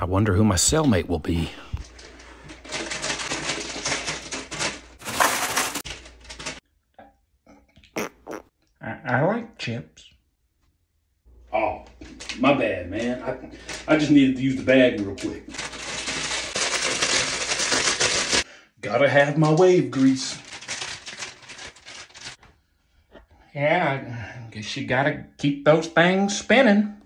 I wonder who my cellmate will be. I, like chips. Oh, my bad, man. I, I just needed to use the bag real quick. Gotta have my wave grease. Yeah, I guess you gotta keep those things spinning.